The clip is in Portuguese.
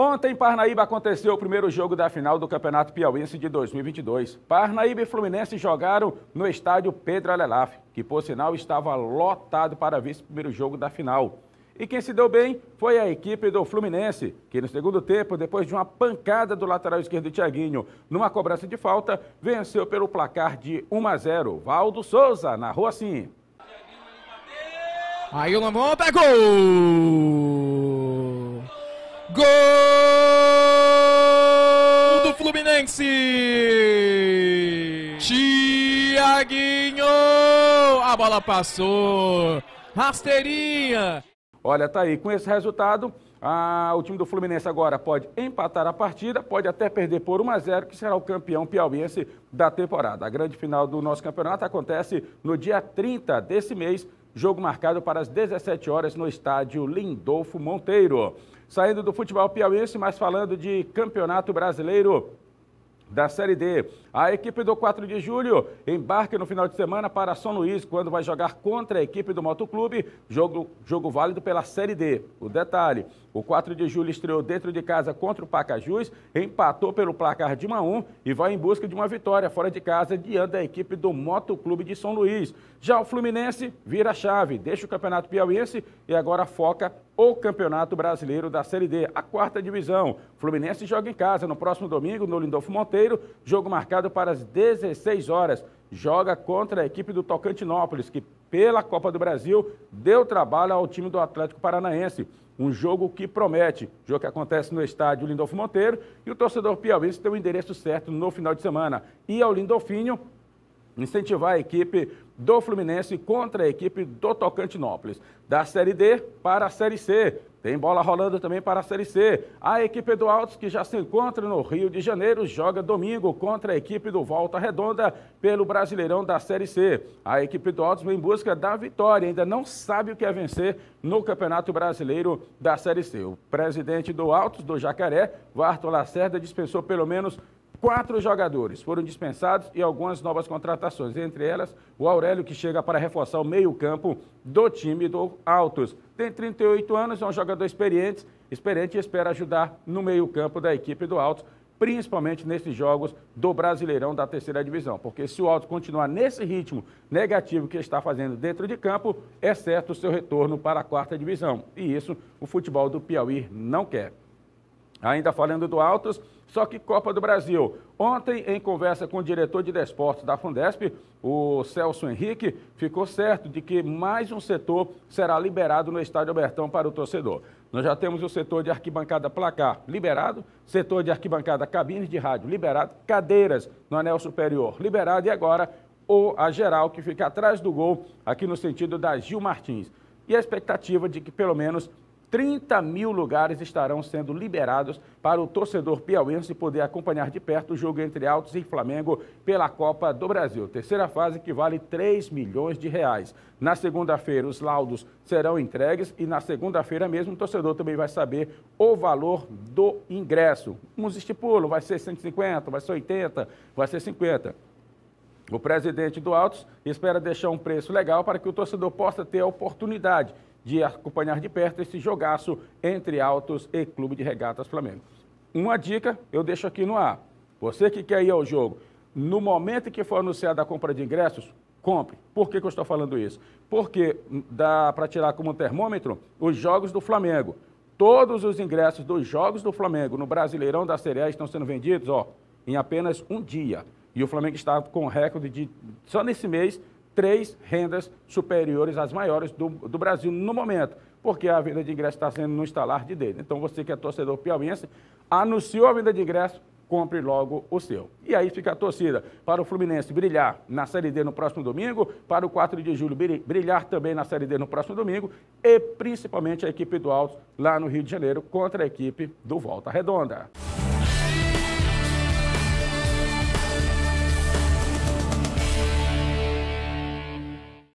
Ontem, em Parnaíba, aconteceu o primeiro jogo da final do Campeonato Piauiense de 2022. Parnaíba e Fluminense jogaram no estádio Pedro Alelaf, que, por sinal, estava lotado para ver esse primeiro jogo da final. E quem se deu bem foi a equipe do Fluminense, que no segundo tempo, depois de uma pancada do lateral esquerdo Thiaguinho, numa cobrança de falta, venceu pelo placar de 1 a 0. Valdo Souza narrou assim. Aí o Lambão pegou! Gol Fluminense! Tiaguinho! A bola passou. Rasteirinha. Olha, tá aí. Com esse resultado, o time do Fluminense agora pode empatar a partida, pode até perder por 1 a 0, que será o campeão piauiense da temporada. A grande final do nosso campeonato acontece no dia 30 desse mês, jogo marcado para as 17 horas no estádio Lindolfo Monteiro. Saindo do futebol piauiense, mas falando de campeonato brasileiro da Série D. A equipe do 4 de julho embarca no final de semana para São Luís, quando vai jogar contra a equipe do Motoclube, jogo, jogo válido pela Série D. O detalhe, o 4 de julho estreou dentro de casa contra o Pacajus, empatou pelo placar de 1 a 1 e vai em busca de uma vitória fora de casa diante da equipe do Motoclube de São Luís. Já o Fluminense vira a chave, deixa o Campeonato Piauiense e agora foca o Campeonato Brasileiro da Série D, a quarta divisão. Fluminense joga em casa no próximo domingo no Lindolfo Monteiro, jogo marcado para as 16 horas. Joga contra a equipe do Tocantinópolis, que pela Copa do Brasil deu trabalho ao time do Atlético Paranaense. Um jogo que promete, jogo que acontece no estádio Lindolfo Monteiro, e o torcedor piauiense tem o endereço certo no final de semana. E ao Lindolfinho, incentivar a equipe do Fluminense contra a equipe do Tocantinópolis. Da Série D para a Série C. Tem bola rolando também para a Série C. A equipe do Altos, que já se encontra no Rio de Janeiro, joga domingo contra a equipe do Volta Redonda pelo Brasileirão da Série C. A equipe do Altos vem em busca da vitória, ainda não sabe o que é vencer no Campeonato Brasileiro da Série C. O presidente do Altos, do Jacaré, Varto Lacerda, dispensou pelo menos Quatro jogadores foram dispensados e algumas novas contratações, entre elas o Aurélio, que chega para reforçar o meio-campo do time do Altos. Tem 38 anos, é um jogador experiente, experiente e espera ajudar no meio-campo da equipe do Altos, principalmente nesses jogos do Brasileirão da terceira divisão. Porque se o Altos continuar nesse ritmo negativo que está fazendo dentro de campo, é certo o seu retorno para a quarta divisão. E isso o futebol do Piauí não quer. Ainda falando do Altos, só que Copa do Brasil. Ontem, em conversa com o diretor de desportos da Fundesp, o Celso Henrique, ficou certo de que mais um setor será liberado no Estádio Albertão para o torcedor. Nós já temos o setor de arquibancada placar liberado, setor de arquibancada cabines de rádio liberado, cadeiras no anel superior liberado e agora o a geral que fica atrás do gol, aqui no sentido da Gil Martins. E a expectativa de que pelo menos 30 mil lugares estarão sendo liberados para o torcedor piauiense poder acompanhar de perto o jogo entre Altos e Flamengo pela Copa do Brasil. Terceira fase que vale 3 milhões de reais. Na segunda-feira, os laudos serão entregues e na segunda-feira mesmo o torcedor também vai saber o valor do ingresso. Uns estipulam, vai ser 150, vai ser 80, vai ser 50. O presidente do Altos espera deixar um preço legal para que o torcedor possa ter a oportunidade de acompanhar de perto esse jogaço entre Altos e Clube de Regatas Flamengo. Uma dica eu deixo aqui no ar. Você que quer ir ao jogo, no momento que for anunciada a compra de ingressos, compre. Por que, que eu estou falando isso? Porque dá para tirar como termômetro os jogos do Flamengo. Todos os ingressos dos jogos do Flamengo no Brasileirão da Série A estão sendo vendidos ó, em apenas um dia. E o Flamengo está com recorde de, só nesse mês, três rendas superiores às maiores do, do Brasil no momento, porque a venda de ingresso está sendo no instalar de dedo. Então, você que é torcedor piauiense, anunciou a venda de ingresso, compre logo o seu. E aí fica a torcida para o Fluminense brilhar na Série D no próximo domingo, para o 4 de julho brilhar também na Série D no próximo domingo e principalmente a equipe do Alto lá no Rio de Janeiro contra a equipe do Volta Redonda.